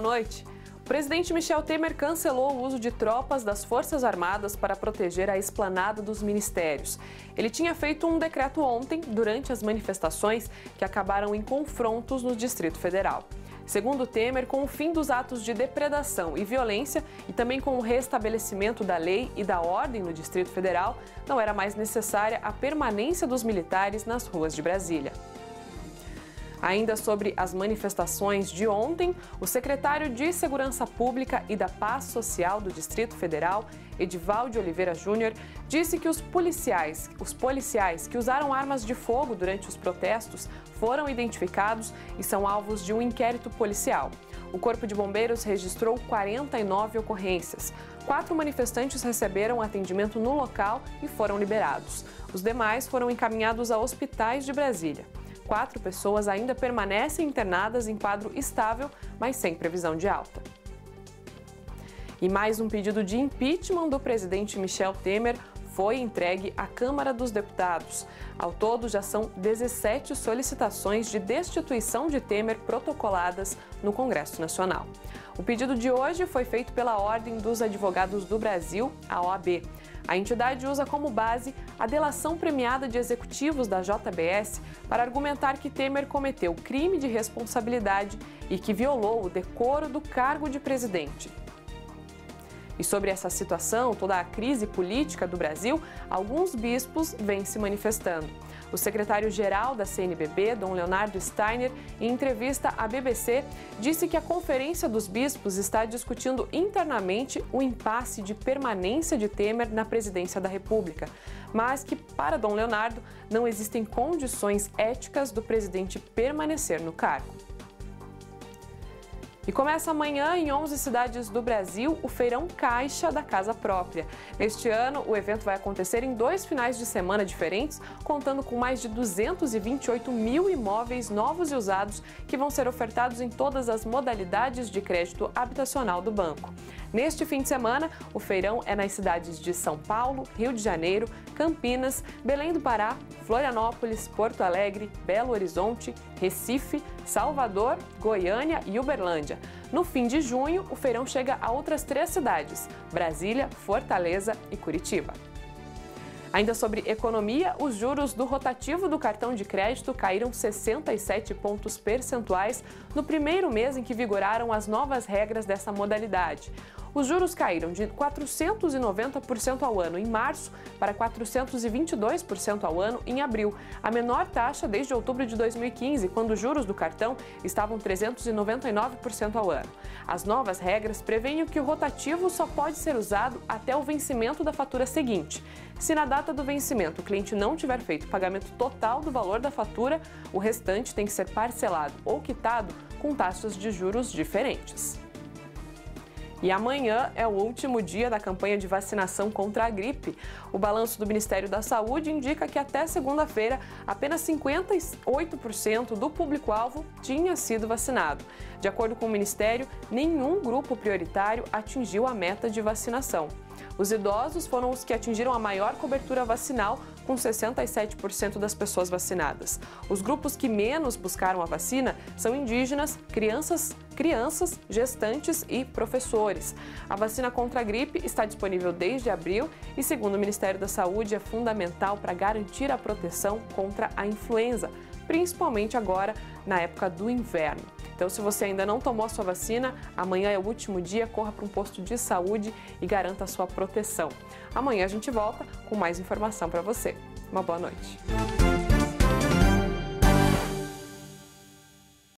boa noite. O presidente Michel Temer cancelou o uso de tropas das Forças Armadas para proteger a esplanada dos ministérios. Ele tinha feito um decreto ontem, durante as manifestações que acabaram em confrontos no Distrito Federal. Segundo Temer, com o fim dos atos de depredação e violência e também com o restabelecimento da lei e da ordem no Distrito Federal, não era mais necessária a permanência dos militares nas ruas de Brasília. Ainda sobre as manifestações de ontem, o secretário de Segurança Pública e da Paz Social do Distrito Federal, Edivaldo Oliveira Júnior, disse que os policiais, os policiais que usaram armas de fogo durante os protestos foram identificados e são alvos de um inquérito policial. O Corpo de Bombeiros registrou 49 ocorrências. Quatro manifestantes receberam atendimento no local e foram liberados. Os demais foram encaminhados a hospitais de Brasília. Quatro pessoas ainda permanecem internadas em quadro estável, mas sem previsão de alta. E mais um pedido de impeachment do presidente Michel Temer foi entregue à Câmara dos Deputados. Ao todo, já são 17 solicitações de destituição de Temer protocoladas no Congresso Nacional. O pedido de hoje foi feito pela Ordem dos Advogados do Brasil, a OAB. A entidade usa como base a delação premiada de executivos da JBS para argumentar que Temer cometeu crime de responsabilidade e que violou o decoro do cargo de presidente. E sobre essa situação, toda a crise política do Brasil, alguns bispos vêm se manifestando. O secretário-geral da CNBB, Dom Leonardo Steiner, em entrevista à BBC, disse que a Conferência dos Bispos está discutindo internamente o impasse de permanência de Temer na presidência da República, mas que, para Dom Leonardo, não existem condições éticas do presidente permanecer no cargo. E começa amanhã em 11 cidades do Brasil o Feirão Caixa da Casa Própria. Neste ano, o evento vai acontecer em dois finais de semana diferentes, contando com mais de 228 mil imóveis novos e usados que vão ser ofertados em todas as modalidades de crédito habitacional do banco. Neste fim de semana, o feirão é nas cidades de São Paulo, Rio de Janeiro, Campinas, Belém do Pará, Florianópolis, Porto Alegre, Belo Horizonte, Recife, Salvador, Goiânia e Uberlândia. No fim de junho, o feirão chega a outras três cidades: Brasília, Fortaleza e Curitiba. Ainda sobre economia, os juros do rotativo do cartão de crédito caíram 67 pontos percentuais no primeiro mês em que vigoraram as novas regras dessa modalidade. Os juros caíram de 490% ao ano em março para 422% ao ano em abril, a menor taxa desde outubro de 2015, quando os juros do cartão estavam 399% ao ano. As novas regras preveem que o rotativo só pode ser usado até o vencimento da fatura seguinte. Se na data do vencimento o cliente não tiver feito o pagamento total do valor da fatura, o restante tem que ser parcelado ou quitado com taxas de juros diferentes. E amanhã é o último dia da campanha de vacinação contra a gripe. O balanço do Ministério da Saúde indica que até segunda-feira apenas 58% do público-alvo tinha sido vacinado. De acordo com o Ministério, nenhum grupo prioritário atingiu a meta de vacinação. Os idosos foram os que atingiram a maior cobertura vacinal, com 67% das pessoas vacinadas. Os grupos que menos buscaram a vacina são indígenas, crianças, crianças, gestantes e professores. A vacina contra a gripe está disponível desde abril e, segundo o Ministério da Saúde, é fundamental para garantir a proteção contra a influenza, principalmente agora na época do inverno. Então, se você ainda não tomou a sua vacina, amanhã é o último dia, corra para um posto de saúde e garanta a sua proteção. Amanhã a gente volta com mais informação para você. Uma boa noite.